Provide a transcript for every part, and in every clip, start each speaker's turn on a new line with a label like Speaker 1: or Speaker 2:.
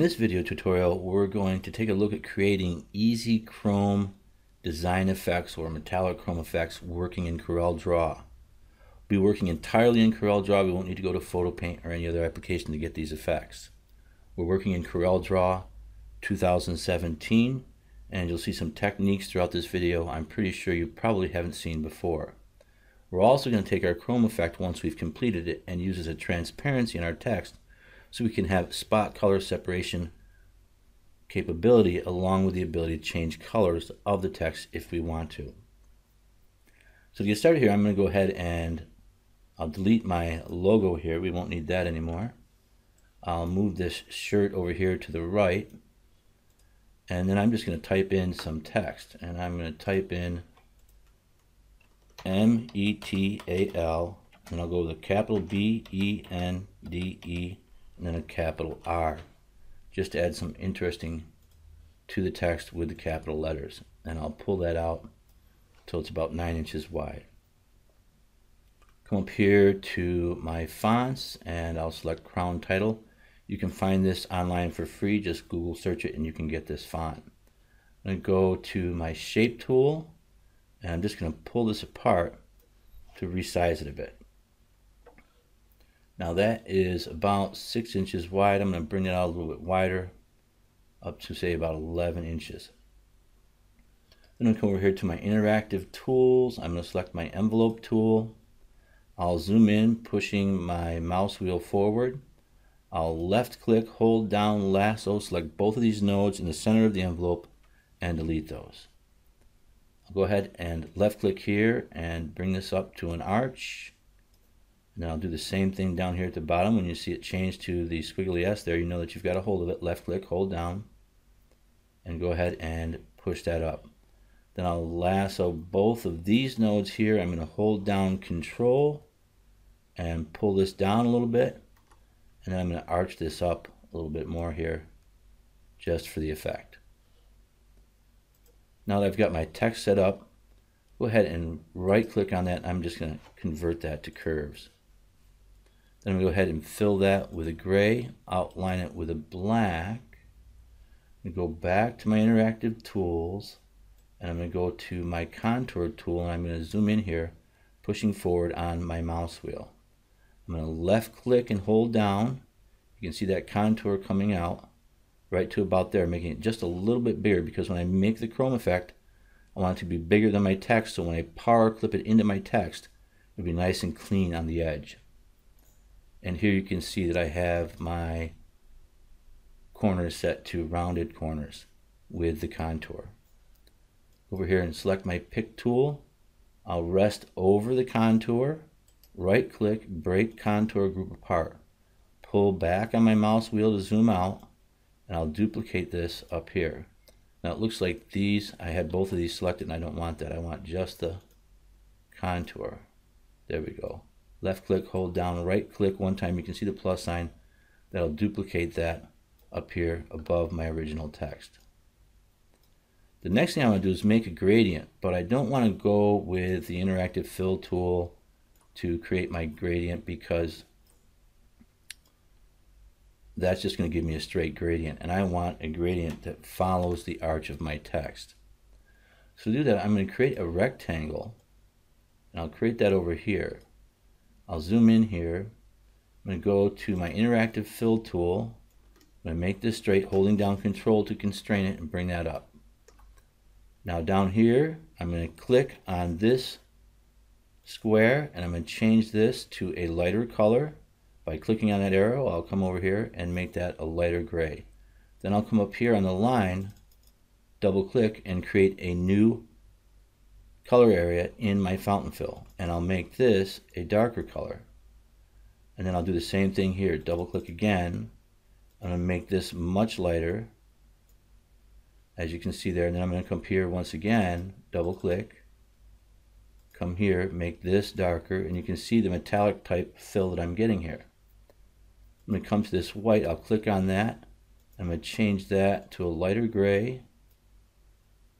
Speaker 1: this video tutorial, we're going to take a look at creating easy chrome design effects or metallic chrome effects working in Corel Draw. We'll be working entirely in Corel Draw. We won't need to go to PhotoPaint or any other application to get these effects. We're working in Corel Draw 2017 and you'll see some techniques throughout this video I'm pretty sure you probably haven't seen before. We're also going to take our chrome effect once we've completed it and use as a transparency in our text so we can have spot color separation capability along with the ability to change colors of the text if we want to. So to get started here, I'm going to go ahead and I'll delete my logo here. We won't need that anymore. I'll move this shirt over here to the right. And then I'm just going to type in some text. And I'm going to type in M-E-T-A-L. And I'll go with a capital B-E-N-D-E and then a capital R, just to add some interesting to the text with the capital letters. And I'll pull that out until it's about 9 inches wide. Come up here to my fonts and I'll select Crown Title. You can find this online for free. Just Google search it and you can get this font. I'm going to go to my Shape tool and I'm just going to pull this apart to resize it a bit. Now that is about six inches wide. I'm going to bring it out a little bit wider, up to say about 11 inches. Then I'm going to come over here to my interactive tools. I'm going to select my envelope tool. I'll zoom in, pushing my mouse wheel forward. I'll left click, hold down lasso, select both of these nodes in the center of the envelope and delete those. I'll go ahead and left click here and bring this up to an arch. And I'll do the same thing down here at the bottom. When you see it change to the squiggly S there, you know that you've got a hold of it. Left click, hold down, and go ahead and push that up. Then I'll lasso both of these nodes here. I'm going to hold down control and pull this down a little bit. And then I'm going to arch this up a little bit more here just for the effect. Now that I've got my text set up, go ahead and right click on that. I'm just going to convert that to curves. Then I'm going to go ahead and fill that with a gray, outline it with a black. To go back to my interactive tools and I'm going to go to my contour tool and I'm going to zoom in here, pushing forward on my mouse wheel. I'm going to left click and hold down. You can see that contour coming out right to about there, making it just a little bit bigger because when I make the chrome effect, I want it to be bigger than my text. So when I power clip it into my text, it'll be nice and clean on the edge. And here you can see that I have my corners set to rounded corners with the contour. Over here and select my pick tool. I'll rest over the contour, right click, break contour group apart. Pull back on my mouse wheel to zoom out, and I'll duplicate this up here. Now it looks like these, I had both of these selected and I don't want that. I want just the contour. There we go left click, hold down, right click one time. You can see the plus sign. That'll duplicate that up here above my original text. The next thing I want to do is make a gradient, but I don't want to go with the interactive fill tool to create my gradient because that's just going to give me a straight gradient and I want a gradient that follows the arch of my text. So to do that I'm going to create a rectangle and I'll create that over here. I'll zoom in here. I'm going to go to my interactive fill tool. I'm going to make this straight, holding down control to constrain it and bring that up. Now down here, I'm going to click on this square and I'm going to change this to a lighter color. By clicking on that arrow, I'll come over here and make that a lighter gray. Then I'll come up here on the line, double click and create a new color area in my fountain fill and I'll make this a darker color. And then I'll do the same thing here double click again. I'm to make this much lighter as you can see there. And then I'm going to come here once again double click. Come here make this darker and you can see the metallic type fill that I'm getting here. I'm to come to this white I'll click on that. I'm to change that to a lighter gray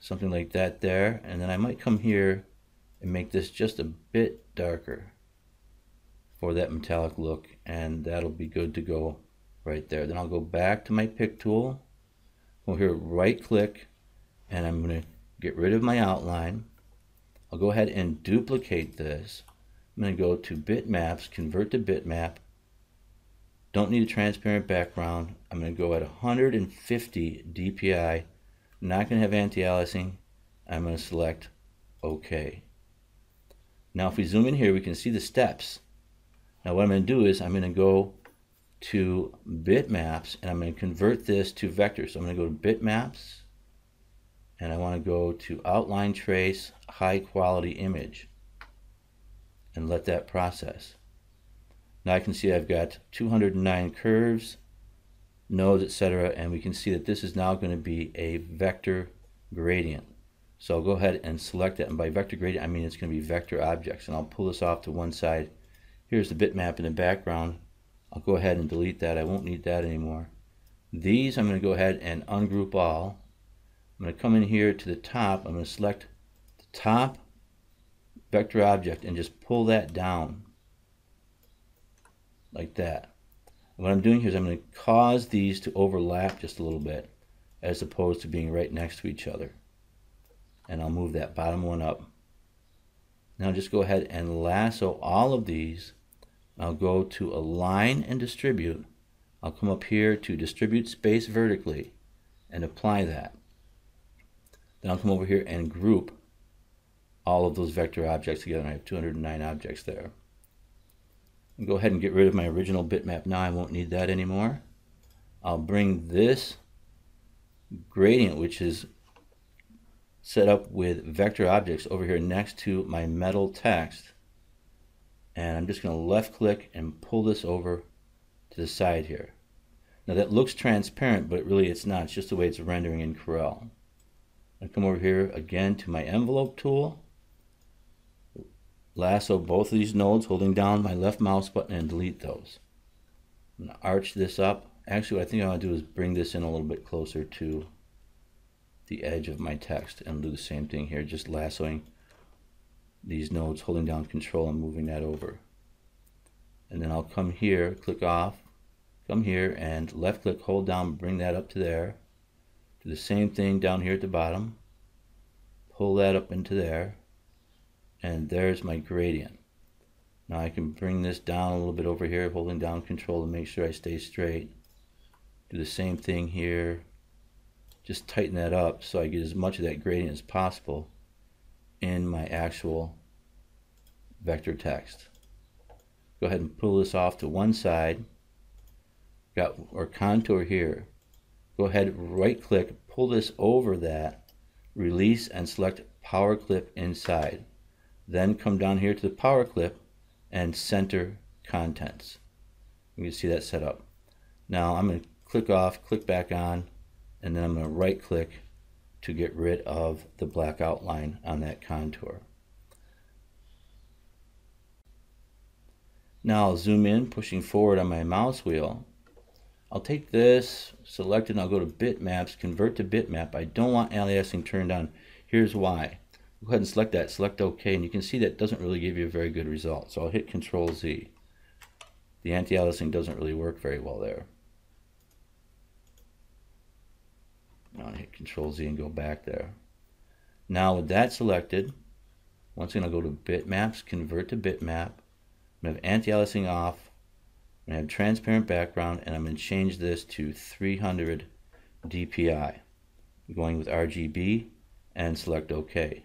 Speaker 1: something like that there and then I might come here and make this just a bit darker for that metallic look and that'll be good to go right there. Then I'll go back to my pick tool, go here, right click, and I'm going to get rid of my outline. I'll go ahead and duplicate this. I'm going to go to bitmaps, convert to bitmap. Don't need a transparent background. I'm going to go at 150 DPI. Not going to have anti-aliasing. I'm going to select OK. Now if we zoom in here, we can see the steps. Now what I'm going to do is I'm going to go to bitmaps and I'm going to convert this to vectors. So I'm going to go to bitmaps and I want to go to outline trace high quality image and let that process. Now I can see I've got 209 curves, nodes, etc. And we can see that this is now going to be a vector gradient. So I'll go ahead and select that. And by vector gradient, I mean it's going to be vector objects. And I'll pull this off to one side. Here's the bitmap in the background. I'll go ahead and delete that. I won't need that anymore. These I'm going to go ahead and ungroup all. I'm going to come in here to the top. I'm going to select the top vector object and just pull that down like that. What I'm doing here is I'm going to cause these to overlap just a little bit as opposed to being right next to each other and I'll move that bottom one up. Now just go ahead and lasso all of these. I'll go to align and distribute. I'll come up here to distribute space vertically and apply that. Then I'll come over here and group all of those vector objects together. I have 209 objects there. Go ahead and get rid of my original bitmap now. I won't need that anymore. I'll bring this gradient, which is set up with vector objects over here next to my metal text. And I'm just going to left click and pull this over to the side here. Now that looks transparent, but really it's not. It's just the way it's rendering in Corel. I come over here again to my envelope tool. Lasso both of these nodes, holding down my left mouse button and delete those. I'm going to arch this up. Actually, what I think I want to do is bring this in a little bit closer to the edge of my text and do the same thing here, just lassoing these nodes, holding down control and moving that over. And then I'll come here, click off, come here and left click, hold down, bring that up to there. Do the same thing down here at the bottom. Pull that up into there. And there's my gradient. Now I can bring this down a little bit over here, holding down control to make sure I stay straight. Do the same thing here just tighten that up so I get as much of that gradient as possible in my actual vector text. Go ahead and pull this off to one side. Got our contour here. Go ahead, right click, pull this over that, release and select power clip inside. Then come down here to the power clip and center contents. You can see that set up. Now I'm going to click off, click back on, and then I'm going to right click to get rid of the black outline on that contour. Now I'll zoom in, pushing forward on my mouse wheel. I'll take this, select it, and I'll go to bitmaps, convert to bitmap. I don't want aliasing turned on. Here's why. Go ahead and select that, select OK, and you can see that doesn't really give you a very good result. So I'll hit Control Z. The anti-aliasing doesn't really work very well there. Now I'll hit Control Z and go back there. Now with that selected, once again I'll go to bitmaps, convert to bitmap. I'm going to have anti-aliasing off. I'm going to have transparent background and I'm going to change this to 300 DPI. I'm going with RGB and select OK.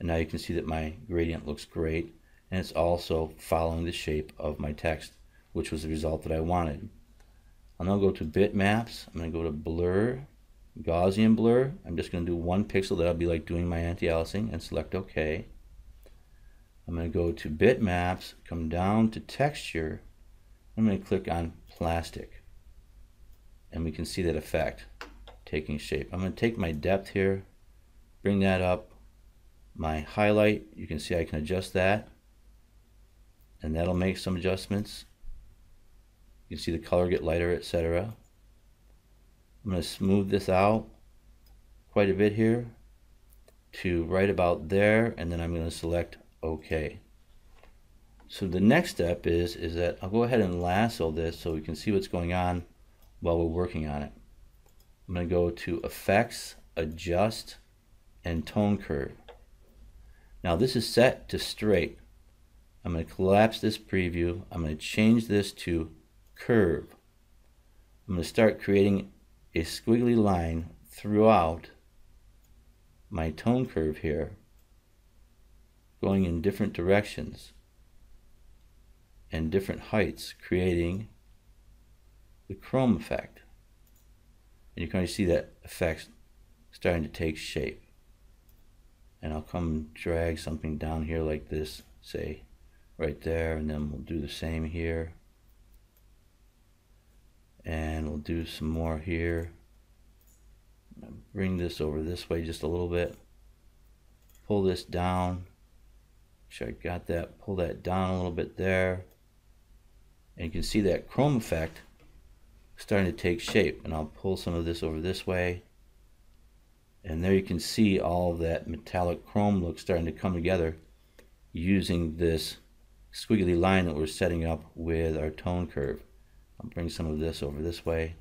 Speaker 1: And now you can see that my gradient looks great and it's also following the shape of my text, which was the result that I wanted. I'll now go to bitmaps. I'm going to go to blur Gaussian blur. I'm just going to do one pixel that I'll be like doing my anti-aliasing and select OK. I'm going to go to bitmaps, come down to texture. I'm going to click on plastic. And we can see that effect taking shape. I'm going to take my depth here, bring that up. My highlight, you can see I can adjust that. And that'll make some adjustments. You can see the color get lighter, etc. I'm going to smooth this out quite a bit here to right about there and then I'm going to select OK. So the next step is, is that I'll go ahead and lasso this so we can see what's going on while we're working on it. I'm going to go to Effects, Adjust, and Tone Curve. Now this is set to straight. I'm going to collapse this preview. I'm going to change this to curve. I'm going to start creating a squiggly line throughout my tone curve here, going in different directions and different heights, creating the chrome effect. And you can already see that effect starting to take shape. And I'll come drag something down here like this, say right there, and then we'll do the same here. And we'll do some more here. Bring this over this way just a little bit. Pull this down. Sure I got that. Pull that down a little bit there. And you can see that chrome effect starting to take shape. And I'll pull some of this over this way. And there you can see all that metallic chrome look starting to come together using this squiggly line that we're setting up with our tone curve. I'll bring some of this over this way.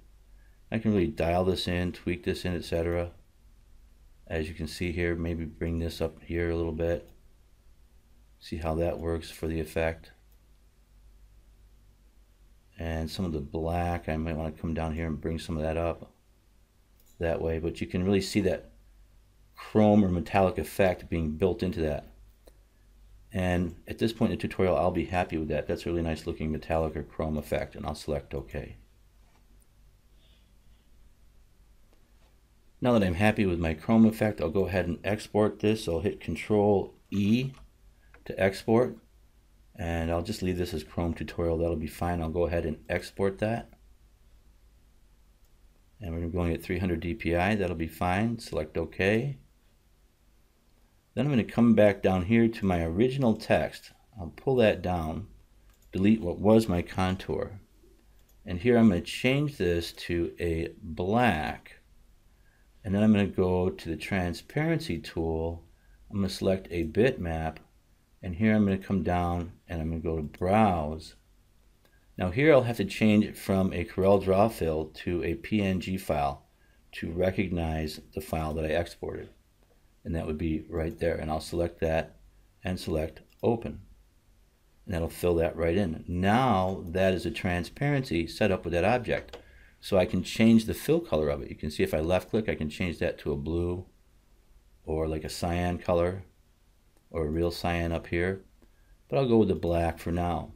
Speaker 1: I can really dial this in, tweak this in, etc. As you can see here, maybe bring this up here a little bit. See how that works for the effect. And some of the black, I might want to come down here and bring some of that up that way. But you can really see that chrome or metallic effect being built into that. And at this point in the tutorial, I'll be happy with that. That's a really nice looking metallic or chrome effect, and I'll select OK. Now that I'm happy with my chrome effect, I'll go ahead and export this. I'll hit Control E to export. And I'll just leave this as Chrome tutorial. That'll be fine. I'll go ahead and export that. Going at 300 dpi. That'll be fine. Select OK. Then I'm going to come back down here to my original text. I'll pull that down, delete what was my contour. And here I'm going to change this to a black. And then I'm going to go to the transparency tool. I'm going to select a bitmap. And here I'm going to come down and I'm going to go to browse. Now here I'll have to change it from a Corel Draw fill to a PNG file to recognize the file that I exported. And that would be right there. And I'll select that and select open. And that'll fill that right in. Now that is a transparency set up with that object. So I can change the fill color of it. You can see if I left click I can change that to a blue or like a cyan color or a real cyan up here. But I'll go with the black for now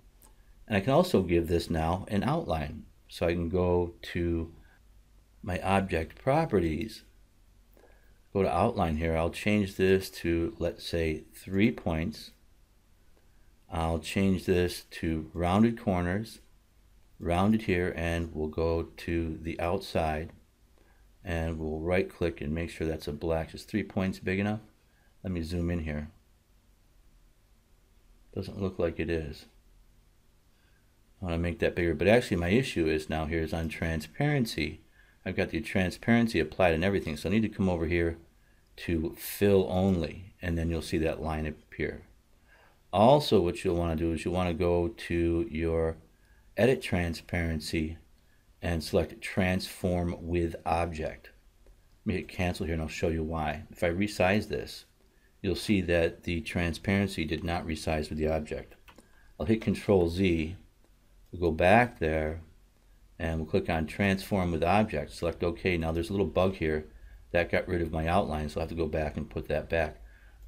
Speaker 1: and I can also give this now an outline so I can go to my object properties go to outline here, I'll change this to, let's say, three points. I'll change this to rounded corners, rounded here, and we'll go to the outside, and we'll right click and make sure that's a black. Is three points big enough? Let me zoom in here. Doesn't look like it is. I want to make that bigger, but actually my issue is now here is on transparency. I've got the transparency applied and everything. So I need to come over here to fill only, and then you'll see that line appear. Also, what you'll want to do is you'll want to go to your edit transparency and select transform with object. Let me hit cancel here and I'll show you why. If I resize this, you'll see that the transparency did not resize with the object. I'll hit control Z, we'll go back there and we'll click on transform with object select OK. Now there's a little bug here that got rid of my outline so I have to go back and put that back.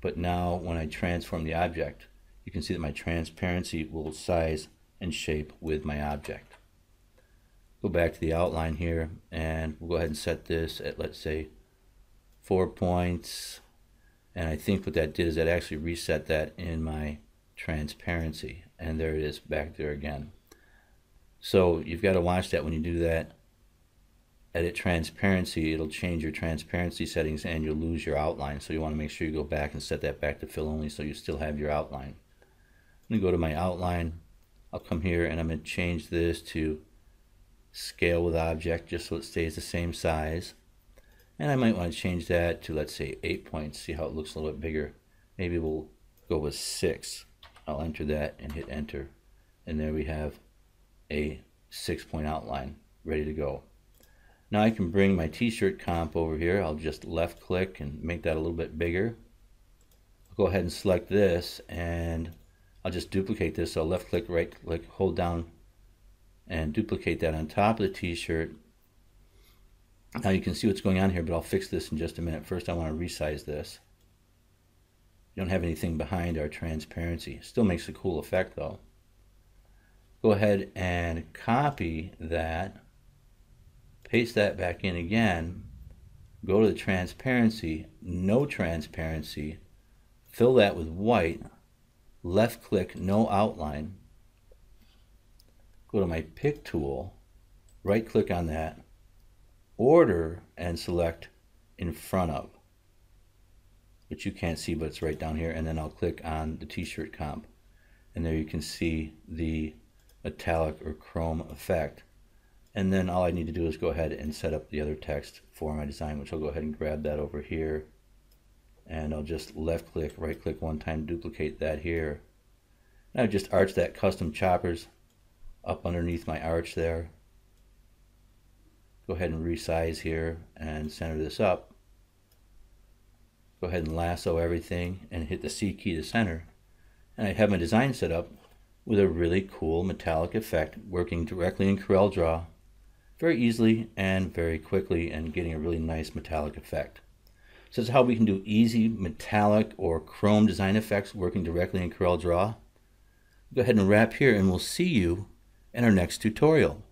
Speaker 1: But now when I transform the object you can see that my transparency will size and shape with my object. Go back to the outline here and we'll go ahead and set this at let's say four points. And I think what that did is that actually reset that in my transparency. And there it is back there again so you've got to watch that when you do that. Edit transparency, it'll change your transparency settings and you'll lose your outline. So you want to make sure you go back and set that back to fill only so you still have your outline. I'm going to go to my outline. I'll come here and I'm going to change this to scale with object just so it stays the same size. And I might want to change that to, let's say, 8 points, see how it looks a little bit bigger. Maybe we'll go with 6. I'll enter that and hit enter. And there we have a six point outline ready to go. Now I can bring my t-shirt comp over here. I'll just left click and make that a little bit bigger. I'll go ahead and select this and I'll just duplicate this. So left click, right click, hold down and duplicate that on top of the t-shirt. Now you can see what's going on here, but I'll fix this in just a minute. First I want to resize this. You don't have anything behind our transparency. Still makes a cool effect though. Go ahead and copy that paste that back in again, go to the transparency, no transparency, fill that with white, left click, no outline, go to my pick tool, right click on that, order and select in front of, which you can't see but it's right down here, and then I'll click on the t-shirt comp, and there you can see the metallic or chrome effect. And then all I need to do is go ahead and set up the other text for my design, which I'll go ahead and grab that over here. And I'll just left click, right click one time, duplicate that here. And I just arch that custom choppers up underneath my arch there. Go ahead and resize here and center this up. Go ahead and lasso everything and hit the C key to center. And I have my design set up with a really cool metallic effect working directly in Corel Draw very easily and very quickly and getting a really nice metallic effect. So this is how we can do easy metallic or chrome design effects working directly in Corel Draw. Go ahead and wrap here and we'll see you in our next tutorial.